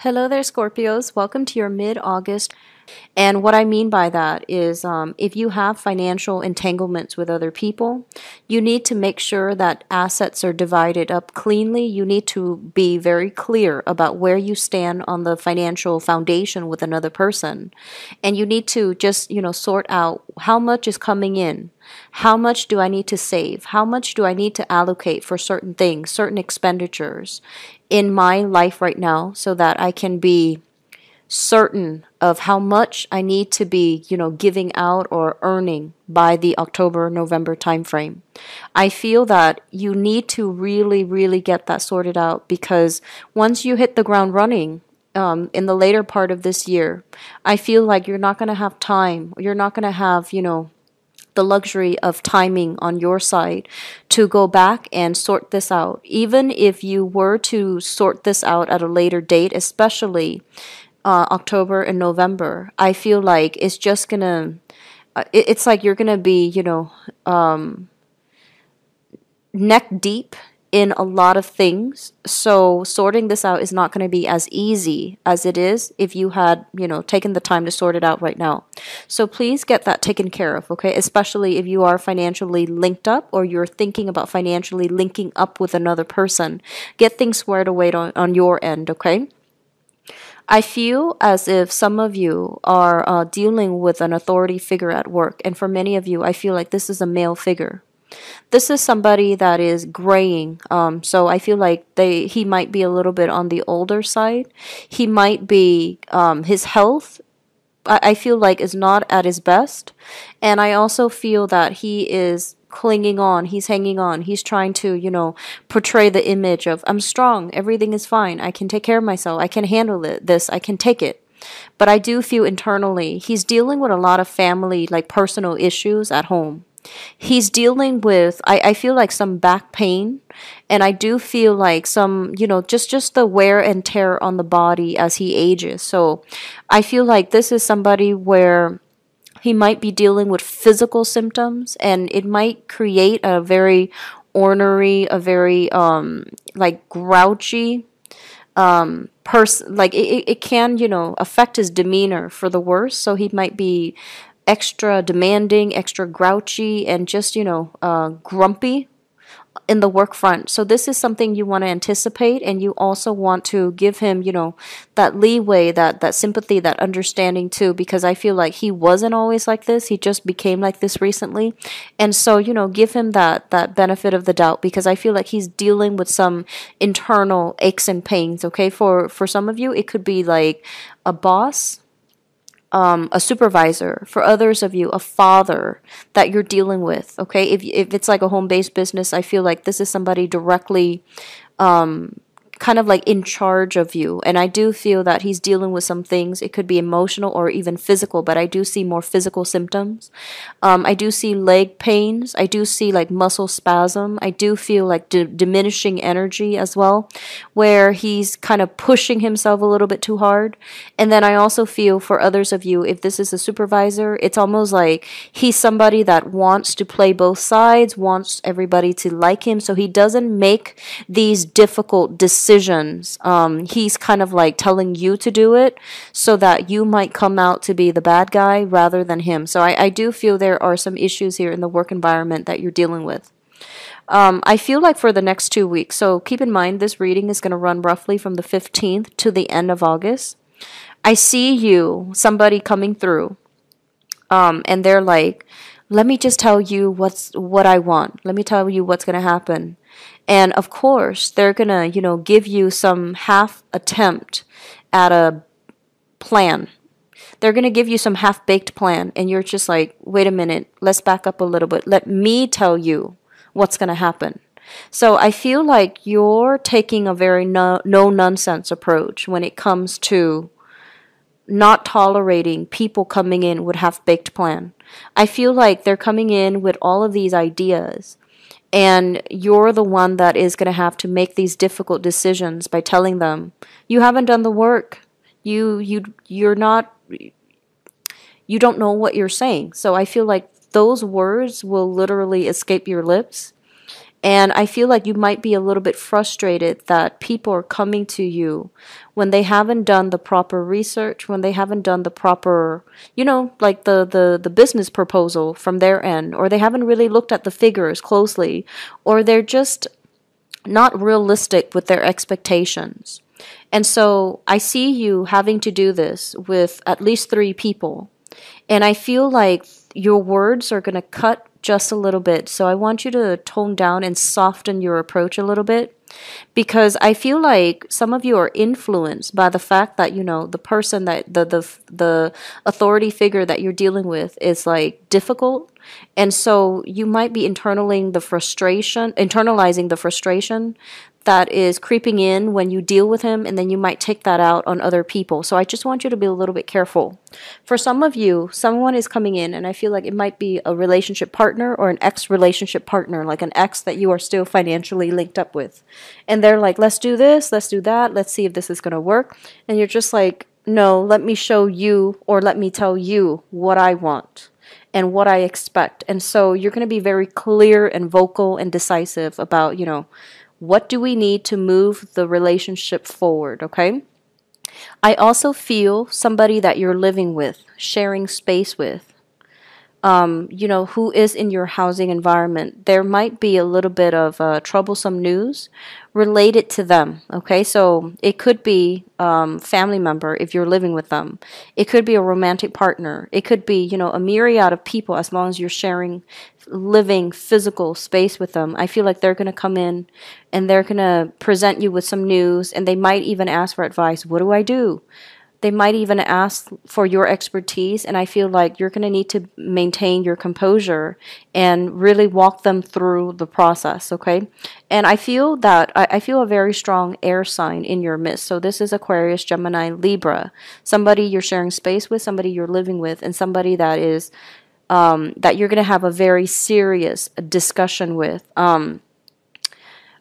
Hello there, Scorpios. Welcome to your mid August. And what I mean by that is um, if you have financial entanglements with other people, you need to make sure that assets are divided up cleanly. You need to be very clear about where you stand on the financial foundation with another person. And you need to just, you know, sort out how much is coming in. How much do I need to save? How much do I need to allocate for certain things, certain expenditures in my life right now so that I can be certain of how much I need to be, you know, giving out or earning by the October November timeframe. I feel that you need to really really get that sorted out because once you hit the ground running um, in the later part of this year, I feel like you're not going to have time. You're not going to have, you know, the luxury of timing on your side to go back and sort this out. Even if you were to sort this out at a later date, especially uh, October and November, I feel like it's just gonna, uh, it, it's like you're gonna be, you know, um, neck deep in a lot of things. So sorting this out is not going to be as easy as it is if you had, you know, taken the time to sort it out right now. So please get that taken care of, okay? Especially if you are financially linked up or you're thinking about financially linking up with another person. Get things squared away on, on your end, okay? I feel as if some of you are uh, dealing with an authority figure at work, and for many of you, I feel like this is a male figure. This is somebody that is graying, um, so I feel like they he might be a little bit on the older side. He might be um, his health. I, I feel like is not at his best, and I also feel that he is clinging on, he's hanging on, he's trying to, you know, portray the image of I'm strong, everything is fine, I can take care of myself, I can handle it, this, I can take it. But I do feel internally he's dealing with a lot of family, like personal issues at home he's dealing with I, I feel like some back pain and i do feel like some you know just just the wear and tear on the body as he ages so i feel like this is somebody where he might be dealing with physical symptoms and it might create a very ornery a very um like grouchy um person like it, it can you know affect his demeanor for the worse so he might be extra demanding, extra grouchy, and just, you know, uh, grumpy in the work front. So this is something you want to anticipate and you also want to give him, you know, that leeway, that that sympathy, that understanding too because I feel like he wasn't always like this. He just became like this recently. And so, you know, give him that that benefit of the doubt because I feel like he's dealing with some internal aches and pains, okay? For for some of you, it could be like a boss um, a supervisor, for others of you, a father that you're dealing with. Okay, if if it's like a home based business, I feel like this is somebody directly um, kind of like in charge of you. And I do feel that he's dealing with some things. It could be emotional or even physical, but I do see more physical symptoms. Um, I do see leg pains. I do see like muscle spasm. I do feel like diminishing energy as well, where he's kind of pushing himself a little bit too hard. And then I also feel for others of you, if this is a supervisor, it's almost like he's somebody that wants to play both sides, wants everybody to like him. So he doesn't make these difficult decisions decisions. Um, he's kind of like telling you to do it so that you might come out to be the bad guy rather than him. So I, I do feel there are some issues here in the work environment that you're dealing with. Um, I feel like for the next two weeks, so keep in mind this reading is going to run roughly from the 15th to the end of August. I see you, somebody coming through, um, and they're like, let me just tell you what's what I want. Let me tell you what's going to happen. And of course, they're going to, you know, give you some half attempt at a plan. They're going to give you some half baked plan. And you're just like, wait a minute, let's back up a little bit. Let me tell you what's going to happen. So I feel like you're taking a very no, no nonsense approach when it comes to not tolerating people coming in with half baked plan. I feel like they're coming in with all of these ideas and you're the one that is going to have to make these difficult decisions by telling them you haven't done the work. You you you're not you don't know what you're saying. So i feel like those words will literally escape your lips And I feel like you might be a little bit frustrated that people are coming to you when they haven't done the proper research, when they haven't done the proper, you know, like the, the, the business proposal from their end, or they haven't really looked at the figures closely, or they're just not realistic with their expectations. And so I see you having to do this with at least three people. And I feel like your words are going to cut just a little bit. So I want you to tone down and soften your approach a little bit because I feel like some of you are influenced by the fact that you know the person that the the the authority figure that you're dealing with is like difficult and so you might be internalizing the frustration internalizing the frustration that is creeping in when you deal with him, and then you might take that out on other people. So I just want you to be a little bit careful. For some of you, someone is coming in, and I feel like it might be a relationship partner or an ex relationship partner, like an ex that you are still financially linked up with. And they're like, let's do this, let's do that, let's see if this is going to work. And you're just like, no, let me show you or let me tell you what I want and what I expect. And so you're going to be very clear and vocal and decisive about, you know, what do we need to move the relationship forward, okay? I also feel somebody that you're living with, sharing space with, um, you know, who is in your housing environment, there might be a little bit of uh, troublesome news related to them. Okay, so it could be um, family member if you're living with them. It could be a romantic partner. It could be, you know, a myriad of people as long as you're sharing living physical space with them. I feel like they're going to come in and they're going to present you with some news and they might even ask for advice. What do I do? They might even ask for your expertise, and I feel like you're going to need to maintain your composure and really walk them through the process, okay? And I feel that I, I feel a very strong air sign in your midst. So this is Aquarius, Gemini, Libra, somebody you're sharing space with, somebody you're living with, and somebody that is um, that you're going to have a very serious discussion with. Um,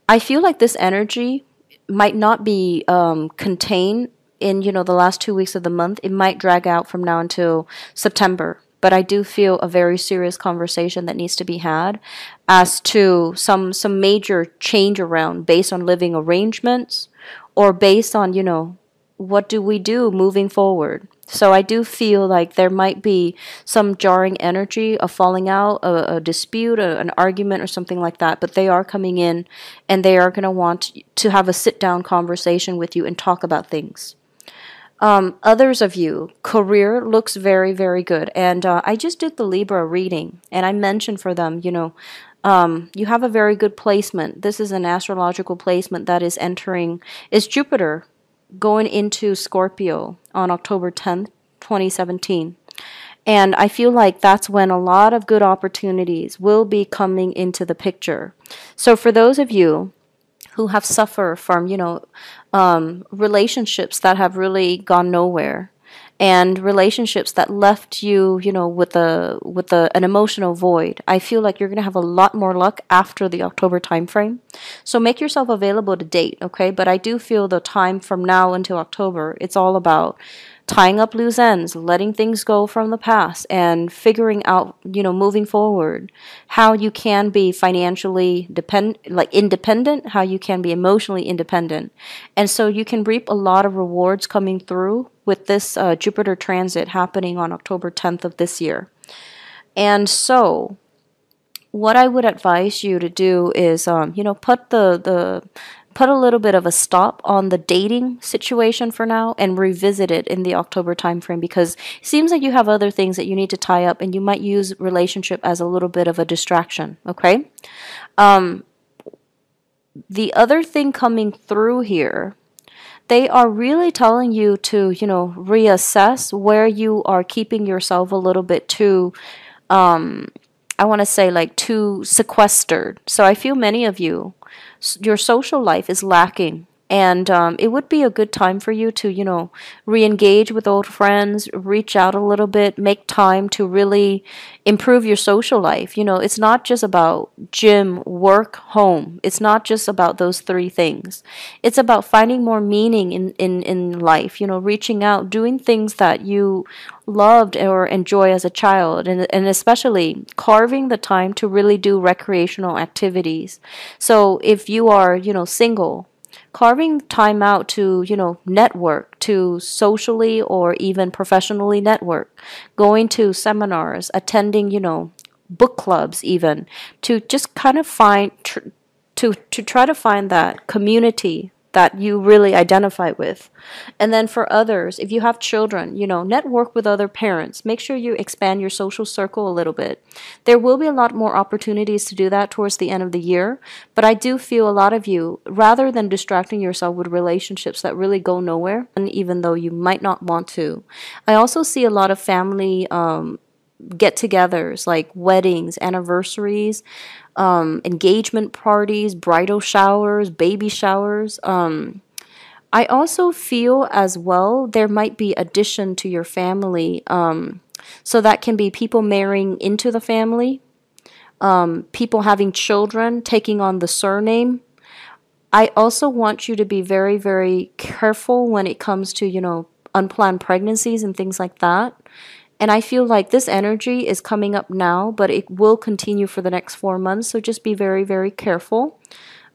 I feel like this energy might not be um, contained in you know the last two weeks of the month it might drag out from now until september. But i do feel a very serious conversation that needs to be had as to some some major change around based on living arrangements or based on you know what do we do moving forward. So i do feel like there might be some jarring energy a falling out a, a dispute a, an argument or something like that. But they are coming in and they are going to want to have a sit down conversation with you and talk about things um, others of you, career looks very, very good. And uh, I just did the Libra reading, and I mentioned for them, you know, um, you have a very good placement. This is an astrological placement that is entering, is Jupiter going into Scorpio on October 10th, 2017. And I feel like that's when a lot of good opportunities will be coming into the picture. So, for those of you who have suffered from, you know, um, relationships that have really gone nowhere and relationships that left you, you know, with a with a, an emotional void. I feel like you're going to have a lot more luck after the October timeframe. So make yourself available to date, okay? But I do feel the time from now until October, it's all about tying up loose ends, letting things go from the past, and figuring out, you know, moving forward, how you can be financially depend, like independent, how you can be emotionally independent, and so you can reap a lot of rewards coming through with this uh, Jupiter transit happening on October 10th of this year, and so. What I would advise you to do is, um, you know, put the the put a little bit of a stop on the dating situation for now and revisit it in the October timeframe because it seems like you have other things that you need to tie up and you might use relationship as a little bit of a distraction, okay? Um, the other thing coming through here they are really telling you to, you know, reassess where you are keeping yourself a little bit too um I want to say like too sequestered. So I feel many of you your social life is lacking and um, it would be a good time for you to you know re-engage with old friends reach out a little bit make time to really improve your social life. You know it's not just about gym work home. It's not just about those three things. It's about finding more meaning in in, in life you know reaching out doing things that you loved or enjoy as a child and, and especially carving the time to really do recreational activities. So if you are you know single carving time out to, you know, network, to socially or even professionally network, going to seminars, attending, you know, book clubs even, to just kind of find, to, to try to find that community that you really identify with. And then for others, if you have children, you know, network with other parents. Make sure you expand your social circle a little bit. There will be a lot more opportunities to do that towards the end of the year, but I do feel a lot of you, rather than distracting yourself with relationships that really go nowhere, and even though you might not want to, I also see a lot of family um, get togethers like weddings, anniversaries, um, engagement parties, bridal showers, baby showers. Um, I also feel as well there might be addition to your family. Um, so that can be people marrying into the family, um, people having children, taking on the surname. I also want you to be very, very careful when it comes to, you know, unplanned pregnancies and things like that. And I feel like this energy is coming up now, but it will continue for the next four months. So just be very, very careful.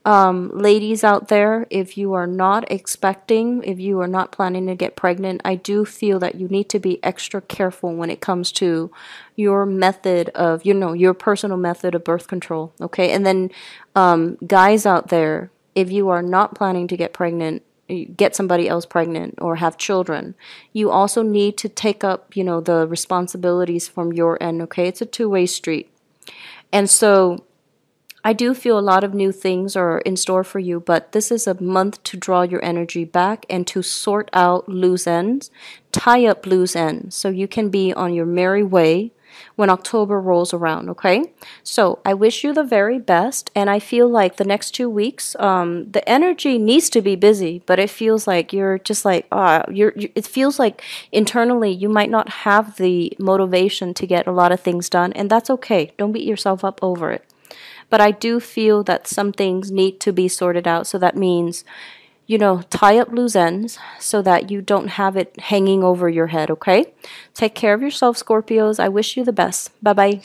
Um, ladies out there, if you are not expecting, if you are not planning to get pregnant, I do feel that you need to be extra careful when it comes to your method of, you know, your personal method of birth control. Okay. And then, um, guys out there, if you are not planning to get pregnant, get somebody else pregnant or have children you also need to take up you know the responsibilities from your end okay? It's a two-way street. And so I do feel a lot of new things are in store for you, but this is a month to draw your energy back and to sort out loose ends, tie up loose ends, so you can be on your merry way when October rolls around, okay? So I wish you the very best, and I feel like the next two weeks, um, the energy needs to be busy, but it feels like you're just like, ah, uh, you're, you, it feels like internally you might not have the motivation to get a lot of things done, and that's okay. Don't beat yourself up over it. But I do feel that some things need to be sorted out, so that means you know, tie up loose ends so that you don't have it hanging over your head, okay? Take care of yourself, Scorpios. I wish you the best. Bye bye.